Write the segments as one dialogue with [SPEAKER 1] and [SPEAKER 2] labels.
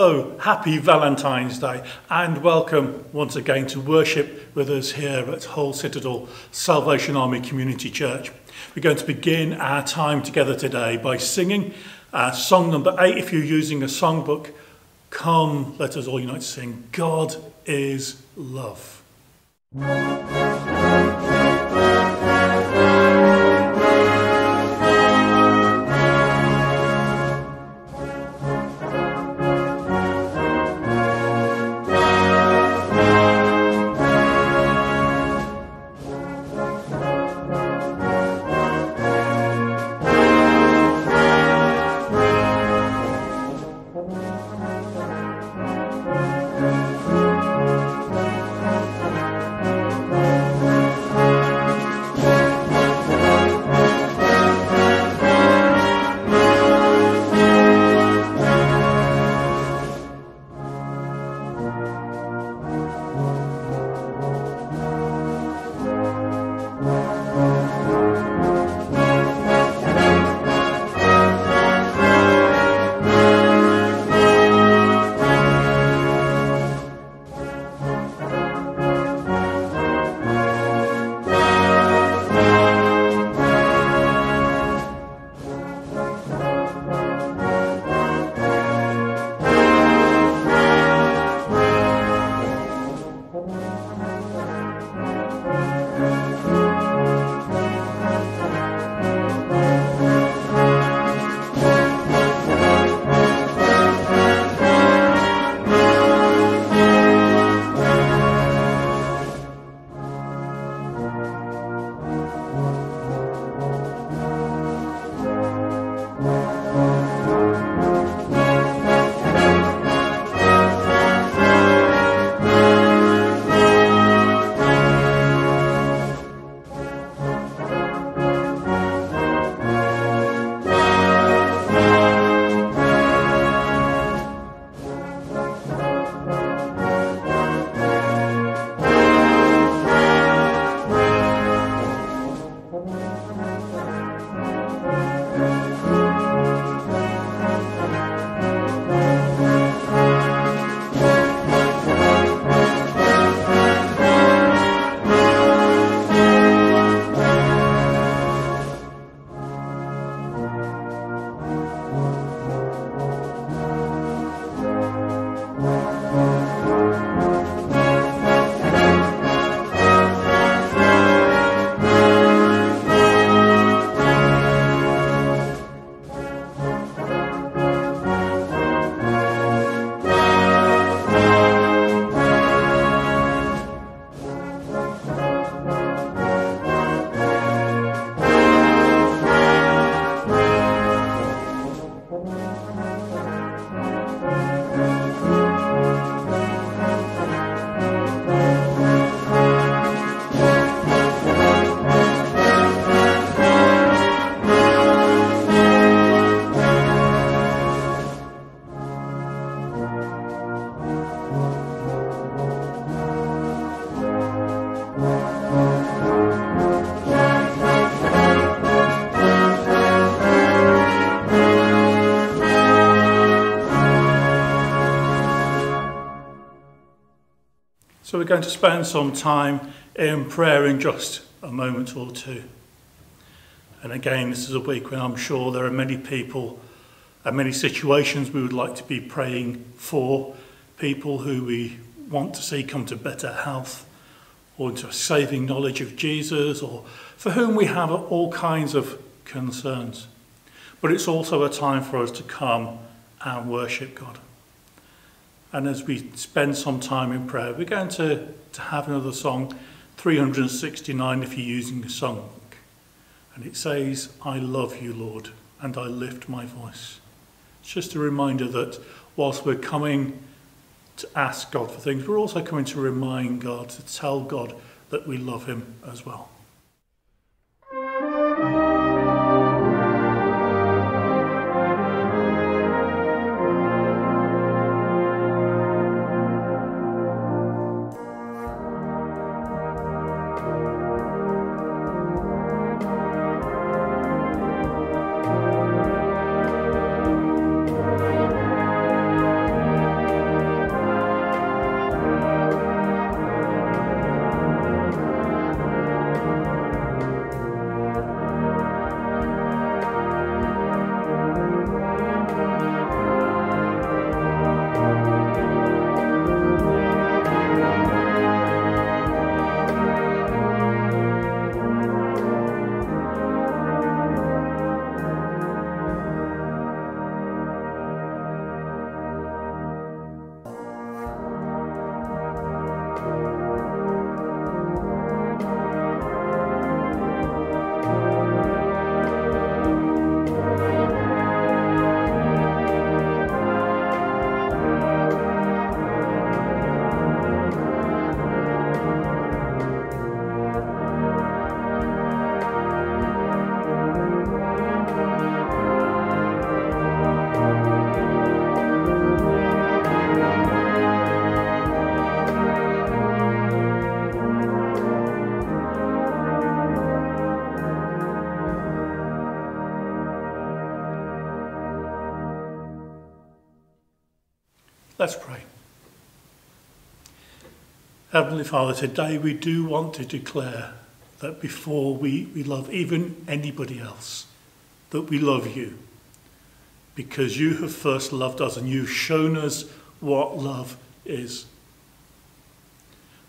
[SPEAKER 1] Hello, happy Valentine's Day, and welcome once again to worship with us here at Hull Citadel Salvation Army Community Church. We're going to begin our time together today by singing uh, song number eight. If you're using a songbook, come, let us all unite to sing God is Love. Going to spend some time in prayer in just a moment or two. And again, this is a week when I'm sure there are many people and many situations we would like to be praying for, people who we want to see come to better health or into a saving knowledge of Jesus or for whom we have all kinds of concerns. But it's also a time for us to come and worship God. And as we spend some time in prayer, we're going to, to have another song, 369 if you're using a song. And it says, I love you, Lord, and I lift my voice. It's just a reminder that whilst we're coming to ask God for things, we're also coming to remind God, to tell God that we love him as well. Heavenly Father, today we do want to declare that before we, we love even anybody else, that we love you. Because you have first loved us and you've shown us what love is.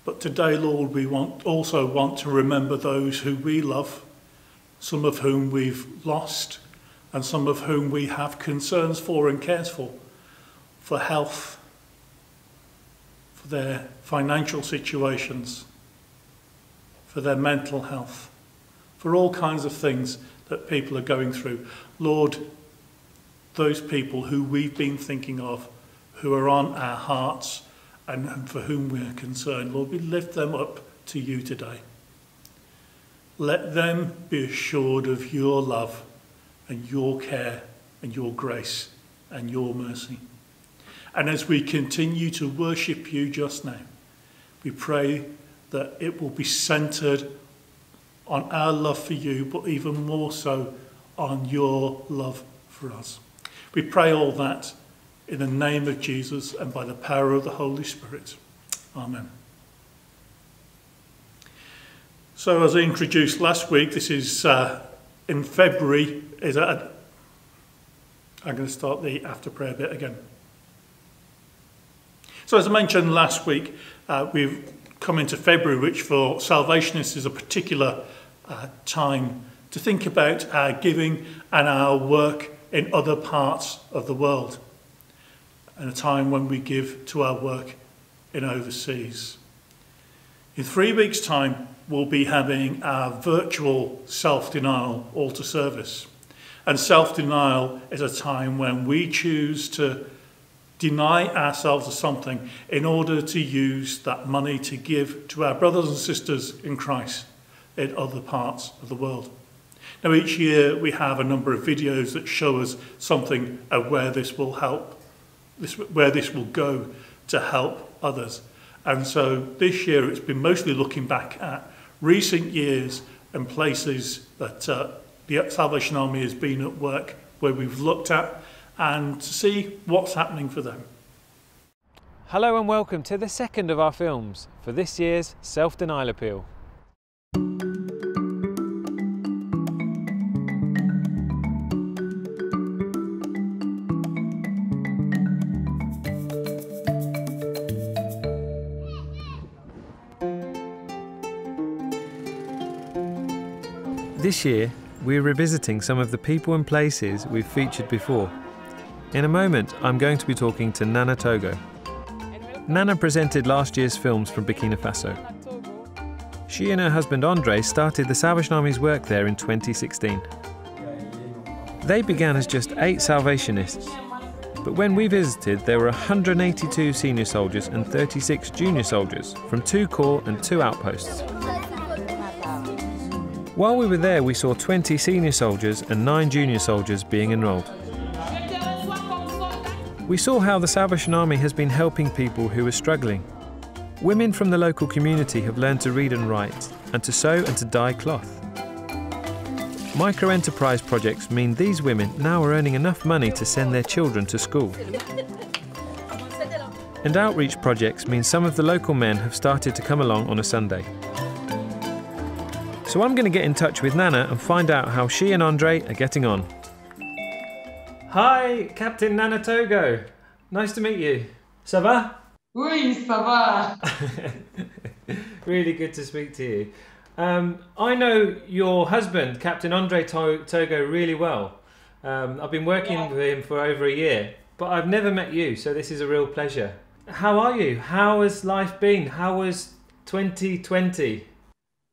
[SPEAKER 1] But today, Lord, we want, also want to remember those who we love, some of whom we've lost, and some of whom we have concerns for and cares for, for health, for their financial situations, for their mental health, for all kinds of things that people are going through. Lord, those people who we've been thinking of, who are on our hearts, and for whom we are concerned, Lord, we lift them up to you today. Let them be assured of your love and your care and your grace and your mercy. And as we continue to worship you just now, we pray that it will be centered on our love for you, but even more so on your love for us. We pray all that in the name of Jesus and by the power of the Holy Spirit. Amen. So, as I introduced last week, this is uh, in February. Is that? I'm going to start the after prayer bit again. So, as I mentioned last week, uh, we've come into February, which for Salvationists is a particular uh, time to think about our giving and our work in other parts of the world, and a time when we give to our work in overseas. In three weeks' time, we'll be having our virtual self-denial altar service. And self-denial is a time when we choose to deny ourselves of something in order to use that money to give to our brothers and sisters in Christ in other parts of the world. Now, each year we have a number of videos that show us something of where this will help, this, where this will go to help others. And so this year it's been mostly looking back at recent years and places that uh, the Salvation Army has been at work where we've looked at and to see what's happening for them.
[SPEAKER 2] Hello and welcome to the second of our films for this year's Self Denial Appeal. This year, we're revisiting some of the people and places we've featured before in a moment, I'm going to be talking to Nana Togo. Nana presented last year's films from Burkina Faso. She and her husband Andre started the Salvation Army's work there in 2016. They began as just eight Salvationists, but when we visited, there were 182 senior soldiers and 36 junior soldiers from two corps and two outposts. While we were there, we saw 20 senior soldiers and 9 junior soldiers being enrolled. We saw how the Salvation Army has been helping people who are struggling. Women from the local community have learned to read and write, and to sew and to dye cloth. Micro enterprise projects mean these women now are earning enough money to send their children to school. And outreach projects mean some of the local men have started to come along on a Sunday. So I'm going to get in touch with Nana and find out how she and Andre are getting on. Hi, Captain Nana Togo. Nice to meet you. Ça va?
[SPEAKER 3] Oui, ça va.
[SPEAKER 2] really good to speak to you. Um, I know your husband, Captain Andre Togo, really well. Um, I've been working yeah. with him for over a year, but I've never met you, so this is a real pleasure. How are you? How has life been? How was 2020?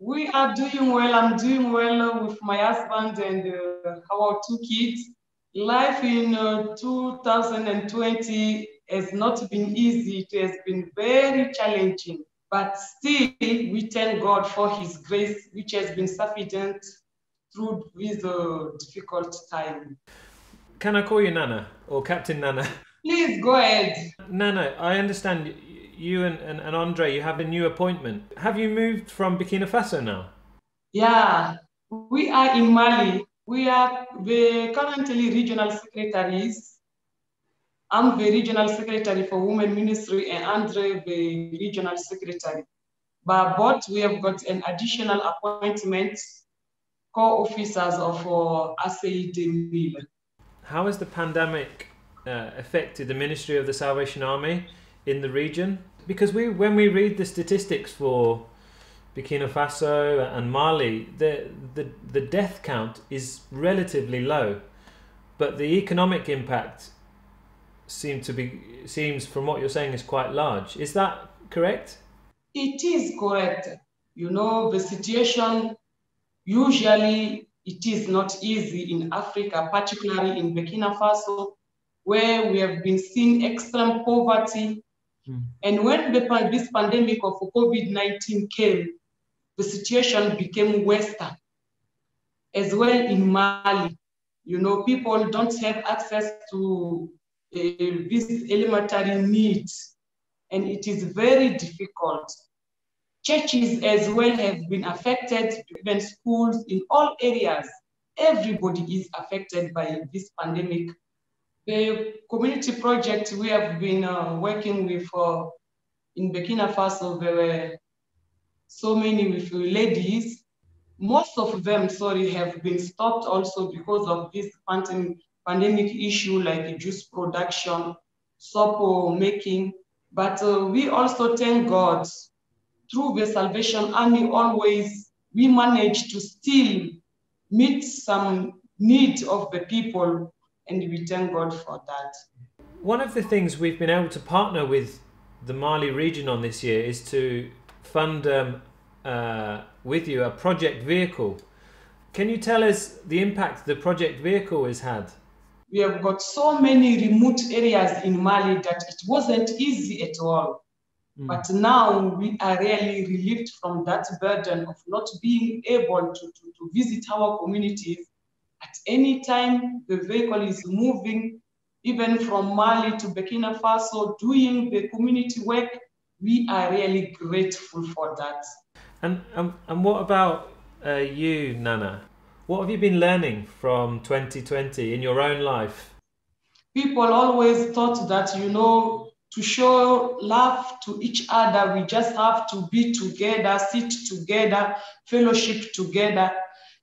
[SPEAKER 3] We are doing well. I'm doing well with my husband and uh, our two kids life in uh, 2020 has not been easy. It has been very challenging. But still, we thank God for His grace, which has been sufficient through this uh, difficult time.
[SPEAKER 2] Can I call you Nana or Captain Nana?
[SPEAKER 3] Please go ahead.
[SPEAKER 2] Nana, I understand you and, and, and Andre, you have a new appointment. Have you moved from Burkina Faso now?
[SPEAKER 3] Yeah, we are in Mali we are the currently regional secretaries I'm the regional secretary for women ministry and Andre the regional secretary. But both we have got an additional appointment co-officers of uh, ACID.
[SPEAKER 2] How has the pandemic uh, affected the Ministry of the Salvation Army in the region? Because we, when we read the statistics for Burkina Faso and Mali, the, the, the death count is relatively low, but the economic impact seem to be seems from what you're saying is quite large. Is that correct?
[SPEAKER 3] It is correct. You know, the situation usually it is not easy in Africa, particularly in Burkina Faso, where we have been seeing extreme poverty. Mm. And when the, this pandemic of COVID-19 came, the situation became worse as well in Mali. You know, people don't have access to uh, these elementary needs, and it is very difficult. Churches as well have been affected, even schools in all areas. Everybody is affected by this pandemic. The community project we have been uh, working with uh, in Burkina Faso, there were so many ladies. Most of them, sorry, have been stopped also because of this pandemic, issue like juice production, soap making. But uh, we also thank God through the Salvation Army always we manage to still meet some need of the people and we thank God for that.
[SPEAKER 2] One of the things we've been able to partner with the Mali region on this year is to fund um, uh, with you a project vehicle. Can you tell us the impact the project vehicle has had?
[SPEAKER 3] We have got so many remote areas in Mali that it wasn't easy at all. Mm. But now we are really relieved from that burden of not being able to, to, to visit our communities. At any time, the vehicle is moving, even from Mali to Burkina Faso, doing the community work. We are really grateful for that.
[SPEAKER 2] And, um, and what about uh, you, Nana? What have you been learning from 2020 in your own life?
[SPEAKER 3] People always thought that, you know, to show love to each other, we just have to be together, sit together, fellowship together.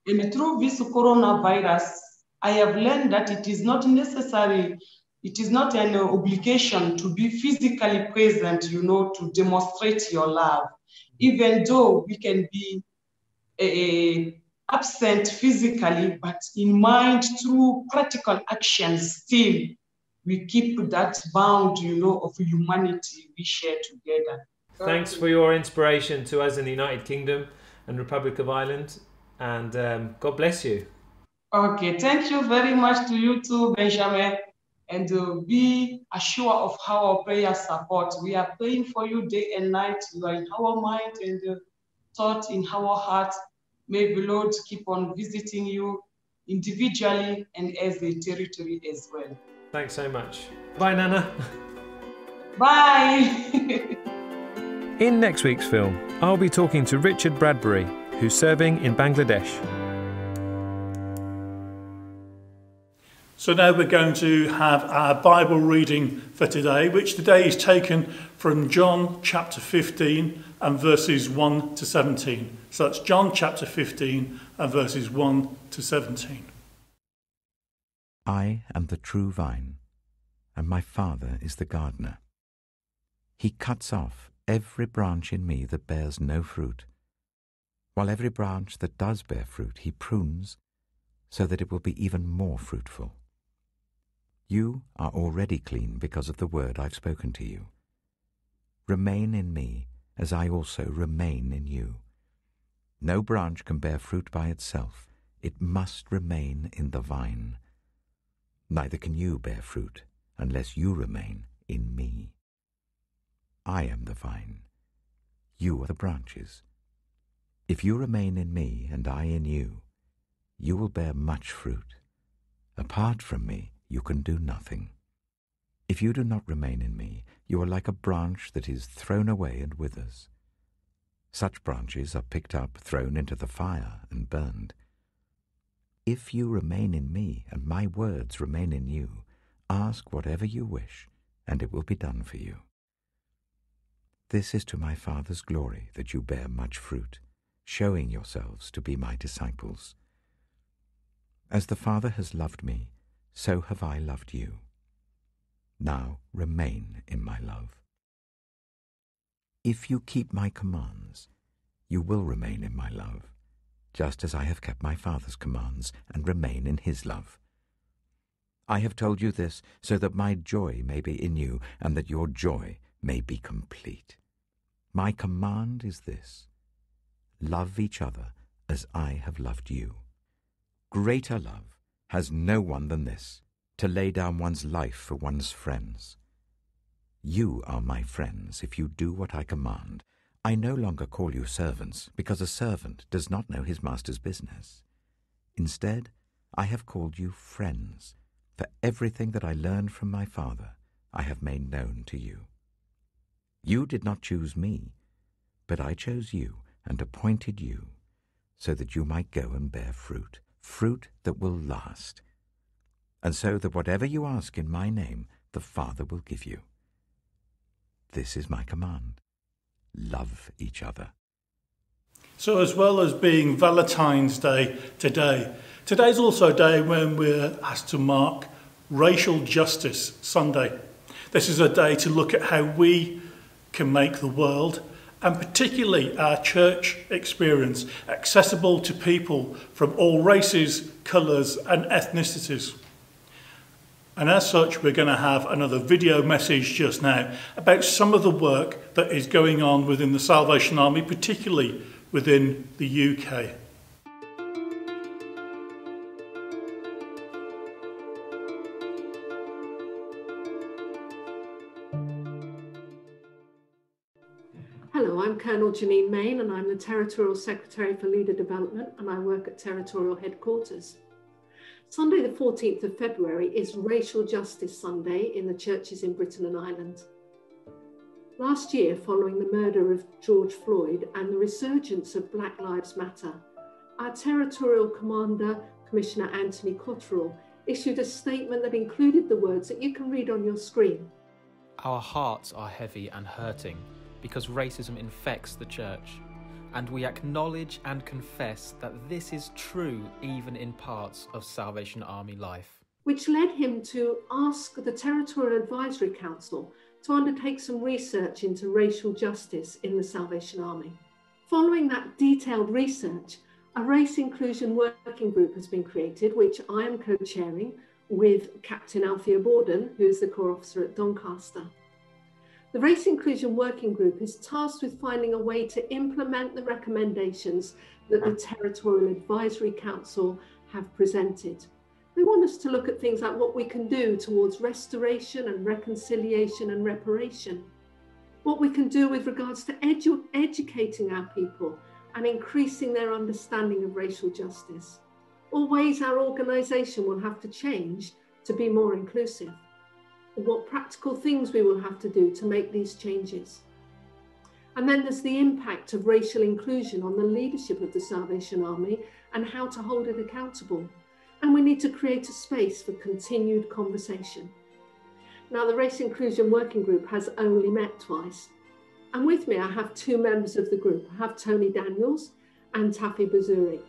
[SPEAKER 3] And through this coronavirus, I have learned that it is not necessary, it is not an obligation to be physically present, you know, to demonstrate your love. Even though we can be a, absent physically, but in mind through practical actions still we keep that bound, you know, of humanity we share together.
[SPEAKER 2] Thanks for your inspiration to us in the United Kingdom and Republic of Ireland, and um, God bless you.
[SPEAKER 3] Okay, thank you very much to you too, Benjamin, and uh, be assured of how our prayer support. We are praying for you day and night. You are in our mind and uh, thought in our heart. May the Lord keep on visiting you individually and as a territory as well.
[SPEAKER 2] Thanks so much. Bye, Nana.
[SPEAKER 3] Bye.
[SPEAKER 2] in next week's film, I'll be talking to Richard Bradbury, who's serving in Bangladesh.
[SPEAKER 1] So now we're going to have our Bible reading for today, which today is taken from John chapter 15 and verses 1 to 17. So that's John chapter 15 and verses 1 to 17.
[SPEAKER 4] I am the true vine, and my Father is the gardener. He cuts off every branch in me that bears no fruit, while every branch that does bear fruit he prunes, so that it will be even more fruitful. You are already clean because of the word I've spoken to you. Remain in me, as I also remain in you. No branch can bear fruit by itself, it must remain in the vine neither can you bear fruit unless you remain in me. I am the vine, you are the branches. If you remain in me and I in you, you will bear much fruit. Apart from me, you can do nothing. If you do not remain in me, you are like a branch that is thrown away and withers. Such branches are picked up, thrown into the fire, and burned. If you remain in me, and my words remain in you, Ask whatever you wish, and it will be done for you. This is to my Father's glory that you bear much fruit, showing yourselves to be my disciples. As the Father has loved me, so have I loved you. Now remain in my love. If you keep my commands, you will remain in my love, just as I have kept my Father's commands and remain in his love. I have told you this so that my joy may be in you and that your joy may be complete. My command is this love each other as I have loved you. Greater love has no one than this to lay down one's life for one's friends. You are my friends if you do what I command. I no longer call you servants, because a servant does not know his master's business. Instead, I have called you friends, for everything that I learned from my Father I have made known to you. You did not choose me, but I chose you and appointed you, so that you might go and bear fruit, fruit that will last and so that whatever you ask in my name, the Father will give you. This is my command love each other.
[SPEAKER 1] So, as well as being Valentine's Day today, today is also a day when we're asked to mark Racial Justice Sunday. This is a day to look at how we can make the world and particularly our church experience, accessible to people from all races, colours and ethnicities. And as such, we're going to have another video message just now about some of the work that is going on within the Salvation Army, particularly within the UK.
[SPEAKER 5] Colonel Janine Main and I'm the Territorial Secretary for Leader Development and I work at Territorial Headquarters. Sunday, the 14th of February, is Racial Justice Sunday in the churches in Britain and Ireland. Last year, following the murder of George Floyd and the resurgence of Black Lives Matter, our Territorial Commander, Commissioner Anthony Cotterill, issued a statement that included the words that you can read on your screen.
[SPEAKER 6] Our hearts are heavy and hurting because racism infects the church and we acknowledge and confess that this is true even in parts of Salvation Army life.
[SPEAKER 5] Which led him to ask the Territorial Advisory Council to undertake some research into racial justice in the Salvation Army. Following that detailed research, a race inclusion working group has been created, which I am co chairing with Captain Althea Borden, who is the Corps Officer at Doncaster. The Race Inclusion Working Group is tasked with finding a way to implement the recommendations that the Territorial Advisory Council have presented. They want us to look at things like what we can do towards restoration and reconciliation and reparation, what we can do with regards to edu educating our people and increasing their understanding of racial justice, or ways our organisation will have to change to be more inclusive what practical things we will have to do to make these changes. And then there's the impact of racial inclusion on the leadership of the Salvation Army and how to hold it accountable. And we need to create a space for continued conversation. Now, the Race Inclusion Working Group has only met twice. And with me, I have two members of the group. I have Tony Daniels and Taffy Bazuri.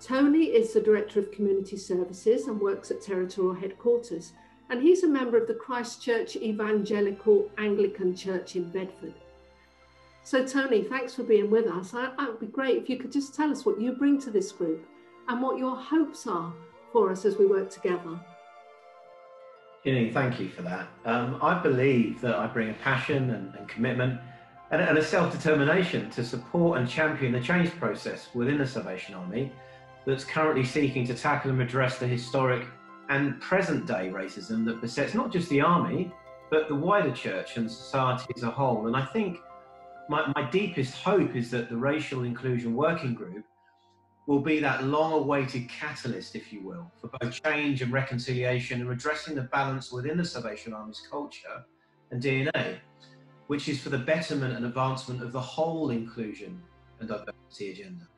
[SPEAKER 5] Tony is the Director of Community Services and works at Territorial Headquarters and he's a member of the Christchurch Evangelical Anglican Church in Bedford. So, Tony, thanks for being with us. It would be great if you could just tell us what you bring to this group and what your hopes are for us as we work together.
[SPEAKER 7] Jenny, thank you for that. Um, I believe that I bring a passion and, and commitment and, and a self determination to support and champion the change process within the Salvation Army that's currently seeking to tackle and address the historic and present day racism that besets not just the army, but the wider church and society as a whole. And I think my, my deepest hope is that the Racial Inclusion Working Group will be that long awaited catalyst, if you will, for both change and reconciliation and redressing the balance within the Salvation Army's culture and DNA, which is for the betterment and advancement of the whole inclusion and diversity agenda.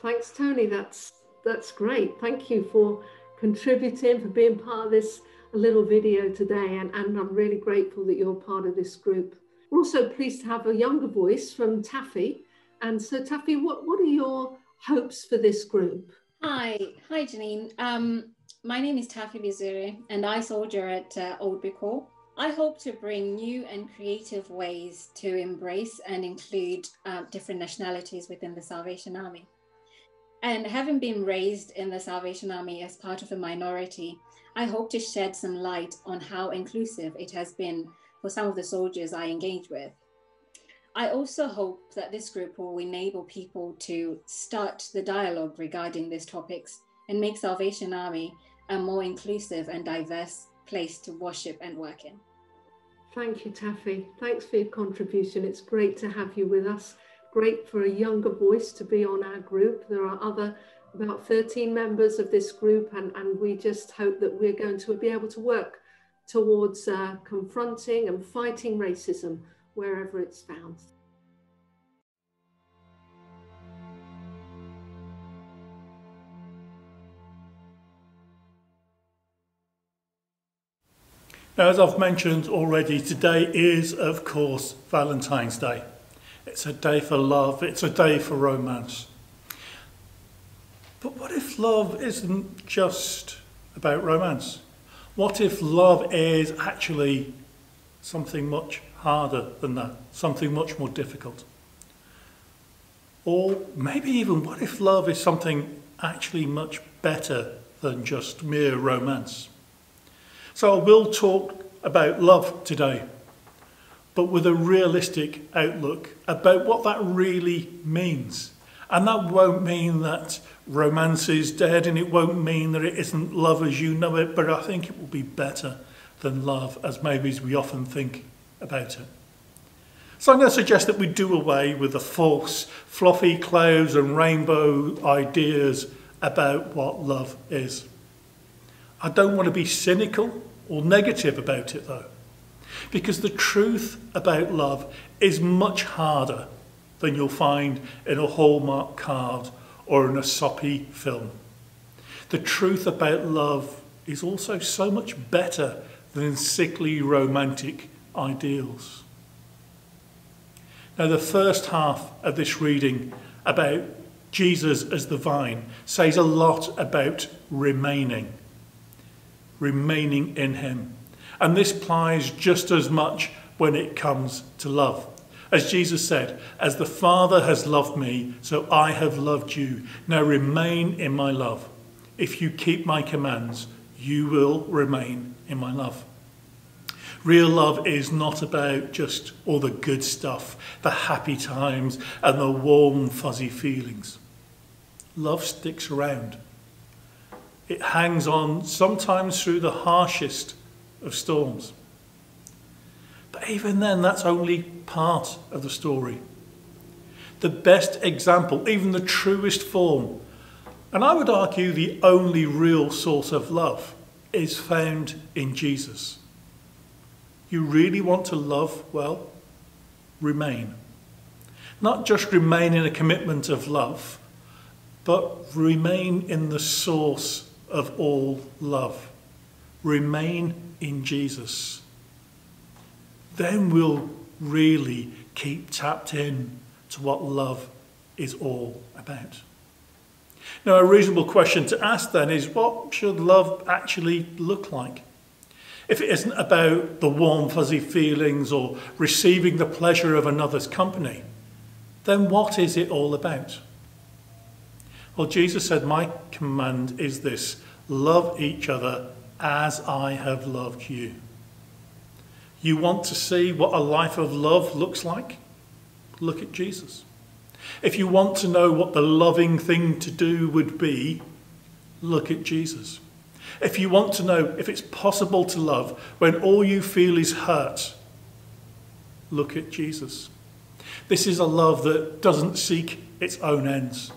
[SPEAKER 5] Thanks, Tony. That's that's great. Thank you for contributing, for being part of this little video today, and, and I'm really grateful that you're part of this group. We're also pleased to have a younger voice from Taffy. And so, Taffy, what, what are your hopes for this group?
[SPEAKER 8] Hi, hi, Janine. Um, my name is Taffy Vizure, and I soldier at uh, Old Hall. I hope to bring new and creative ways to embrace and include uh, different nationalities within the Salvation Army. And having been raised in the Salvation Army as part of a minority, I hope to shed some light on how inclusive it has been for some of the soldiers I engage with. I also hope that this group will enable people to start the dialogue regarding these topics and make Salvation Army a more inclusive and diverse place to worship and work in.
[SPEAKER 5] Thank you, Taffy. Thanks for your contribution. It's great to have you with us. Great for a younger voice to be on our group. There are other about 13 members of this group, and, and we just hope that we're going to be able to work towards uh, confronting and fighting racism wherever it's found.
[SPEAKER 1] Now, as I've mentioned already, today is, of course, Valentine's Day. It's a day for love, it's a day for romance. But what if love isn't just about romance? What if love is actually something much harder than that, something much more difficult? Or maybe even what if love is something actually much better than just mere romance? So I will talk about love today, but with a realistic outlook about what that really means. And that won't mean that romance is dead and it won't mean that it isn't love as you know it, but I think it will be better than love as maybe as we often think about it. So I'm going to suggest that we do away with the false, fluffy clouds and rainbow ideas about what love is. I don't want to be cynical or negative about it though, because the truth about love is much harder than you'll find in a Hallmark card or in a soppy film. The truth about love is also so much better than sickly romantic ideals. Now, the first half of this reading about Jesus as the vine says a lot about remaining, remaining in him. And this applies just as much when it comes to love. As Jesus said, As the Father has loved me, so I have loved you. Now remain in my love. If you keep my commands, you will remain in my love. Real love is not about just all the good stuff, the happy times, and the warm, fuzzy feelings. Love sticks around. It hangs on sometimes through the harshest of storms. But even then, that's only part of the story. The best example, even the truest form, and I would argue the only real source of love, is found in Jesus. You really want to love well? Remain. Not just remain in a commitment of love, but remain in the source of all love. Remain in Jesus then we'll really keep tapped in to what love is all about. Now, a reasonable question to ask then is what should love actually look like? If it isn't about the warm, fuzzy feelings or receiving the pleasure of another's company, then what is it all about? Well, Jesus said, My command is this love each other as I have loved you. You want to see what a life of love looks like? Look at Jesus. If you want to know what the loving thing to do would be, look at Jesus. If you want to know if it's possible to love when all you feel is hurt, look at Jesus. This is a love that doesn't seek its own ends.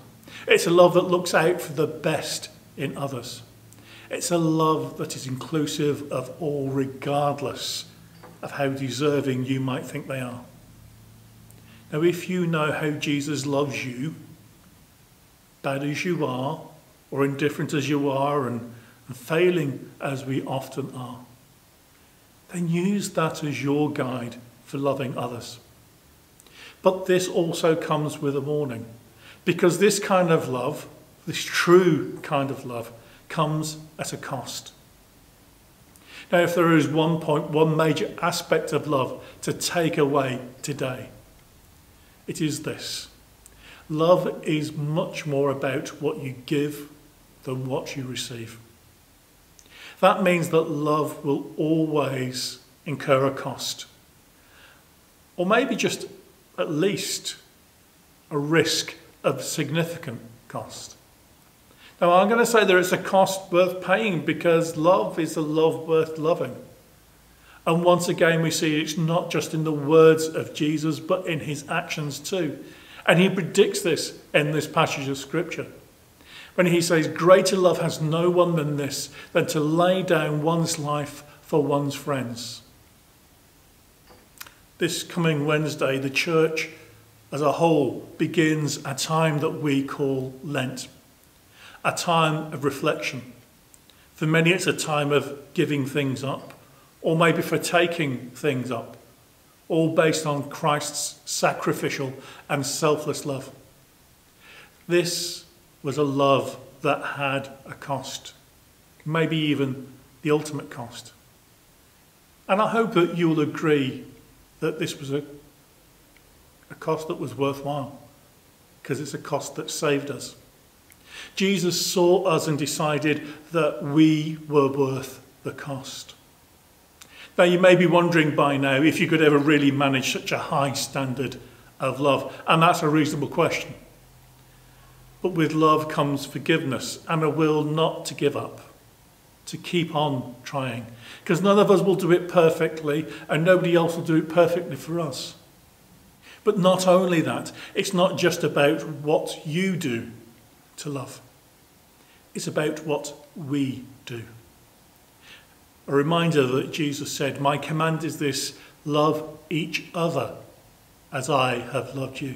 [SPEAKER 1] It's a love that looks out for the best in others. It's a love that is inclusive of all, regardless of how deserving you might think they are. Now, if you know how Jesus loves you, bad as you are, or indifferent as you are, and and failing as we often are, then use that as your guide for loving others. But this also comes with a warning, because this kind of love, this true kind of love, comes at a cost. Now, if there is one point, one major aspect of love to take away today, it is this. Love is much more about what you give than what you receive. That means that love will always incur a cost. Or maybe just at least a risk of significant cost. Now, I'm going to say there is a cost worth paying because love is a love worth loving. And once again, we see it's not just in the words of Jesus, but in his actions too. And he predicts this in this passage of Scripture. When he says, Greater love has no one than this, than to lay down one's life for one's friends. This coming Wednesday, the church as a whole begins a time that we call Lent a time of reflection. For many, it's a time of giving things up, or maybe for taking things up, all based on Christ's sacrificial and selfless love. This was a love that had a cost, maybe even the ultimate cost. And I hope that you'll agree that this was a, a cost that was worthwhile, because it's a cost that saved us. Jesus saw us and decided that we were worth the cost. Now, you may be wondering by now if you could ever really manage such a high standard of love, and that's a reasonable question. But with love comes forgiveness and a will not to give up, to keep on trying, because none of us will do it perfectly, and nobody else will do it perfectly for us. But not only that, it's not just about what you do to love. It's about what we do. A reminder that Jesus said, My command is this love each other as I have loved you.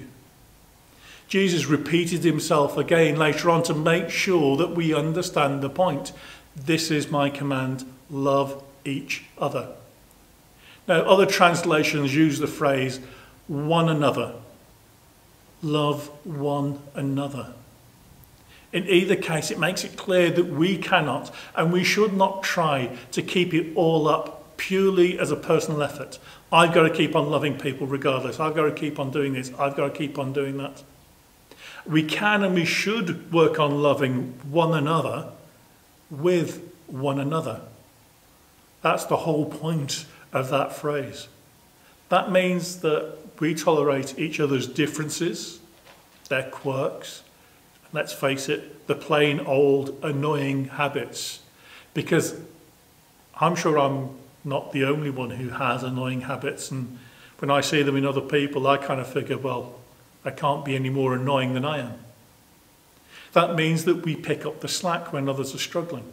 [SPEAKER 1] Jesus repeated himself again later on to make sure that we understand the point. This is my command love each other. Now, other translations use the phrase one another. Love one another. In either case, it makes it clear that we cannot and we should not try to keep it all up purely as a personal effort. I've got to keep on loving people regardless. I've got to keep on doing this. I've got to keep on doing that. We can and we should work on loving one another with one another. That's the whole point of that phrase. That means that we tolerate each other's differences, their quirks, let's face it, the plain old annoying habits. Because I'm sure I'm not the only one who has annoying habits. And when I see them in other people, I kind of figure, well, I can't be any more annoying than I am. That means that we pick up the slack when others are struggling.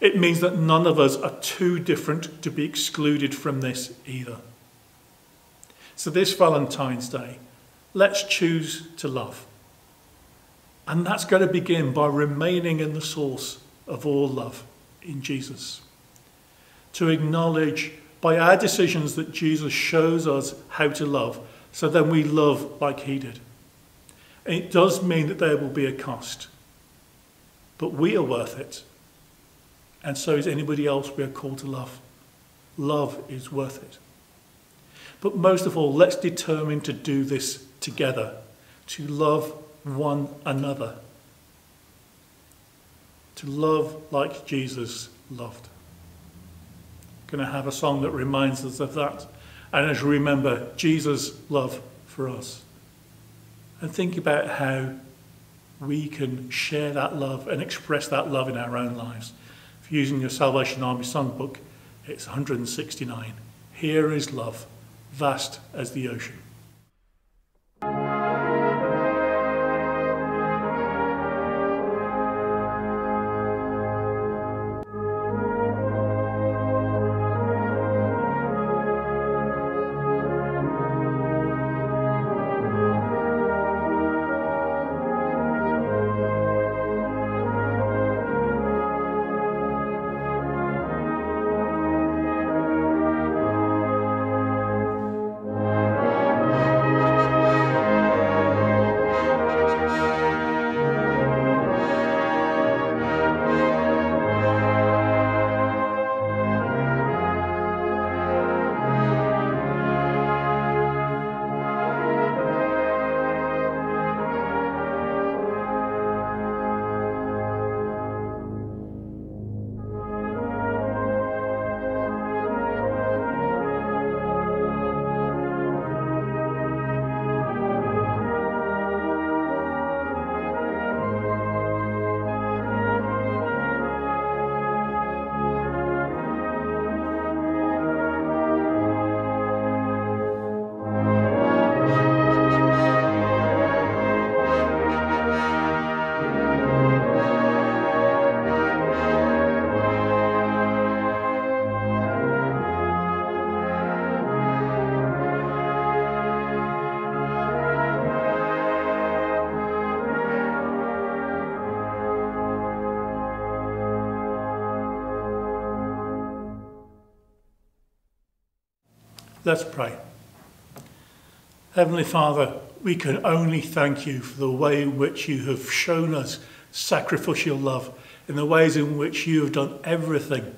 [SPEAKER 1] It means that none of us are too different to be excluded from this either. So, this Valentine's Day, let's choose to love. And that's going to begin by remaining in the source of all love in Jesus. To acknowledge by our decisions that Jesus shows us how to love, so then we love like he did. It does mean that there will be a cost, but we are worth it. And so is anybody else we are called to love. Love is worth it. But most of all, let's determine to do this together, to love one another. To love like Jesus loved. Going to have a song that reminds us of that. And as you remember, Jesus' love for us. And think about how we can share that love and express that love in our own lives. If you're using your Salvation Army songbook, it's 169. Here is love, vast as the ocean. Let's pray. Heavenly Father, we can only thank you for the way in which you have shown us sacrificial love, in the ways in which you have done everything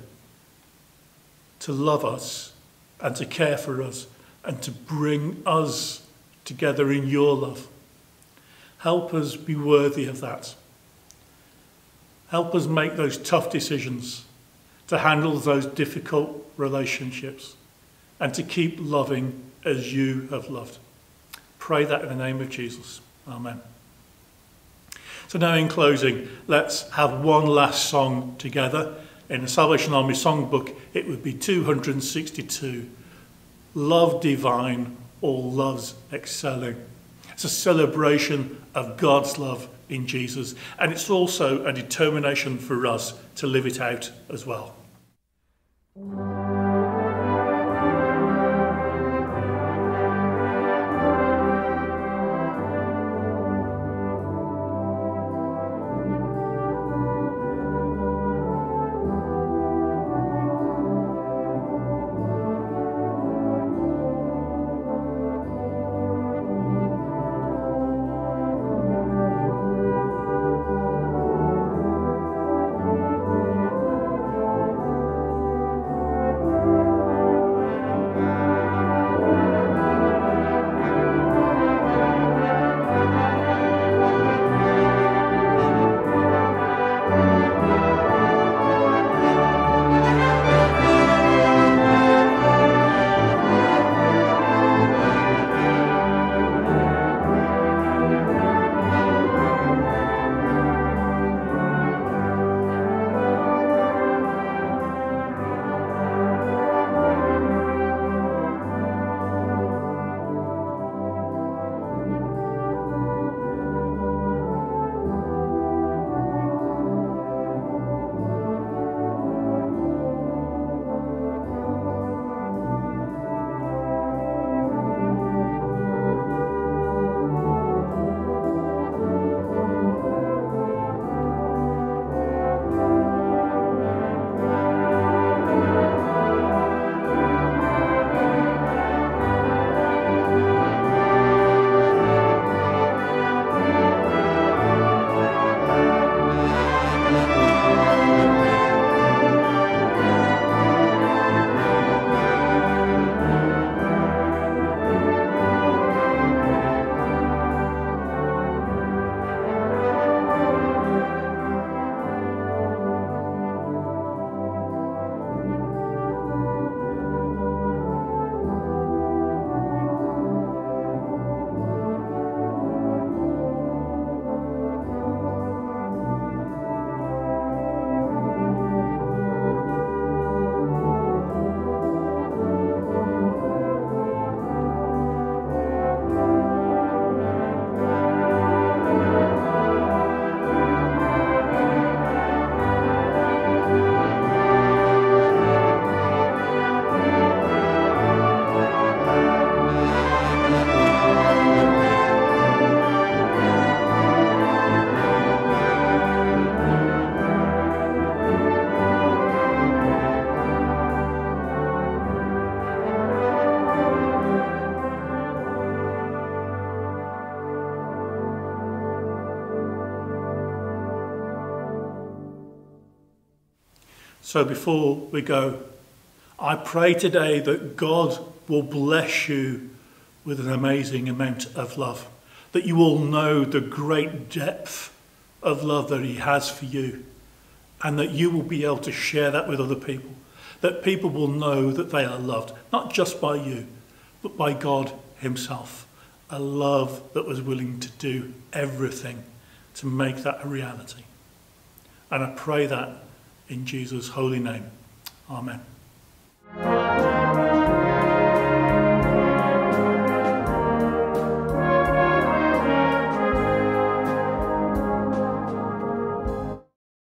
[SPEAKER 1] to love us and to care for us and to bring us together in your love. Help us be worthy of that. Help us make those tough decisions to handle those difficult relationships and to keep loving as you have loved. Pray that in the name of Jesus. Amen. So now in closing, let's have one last song together. In the Salvation Army songbook, it would be 262. Love divine, all loves excelling. It's a celebration of God's love in Jesus, and it's also a determination for us to live it out as well. So before we go, I pray today that God will bless you with an amazing amount of love, that you will know the great depth of love that He has for you, and that you will be able to share that with other people, that people will know that they are loved, not just by you, but by God Himself. A love that was willing to do everything to make that a reality. And I pray that in Jesus' holy name. Amen.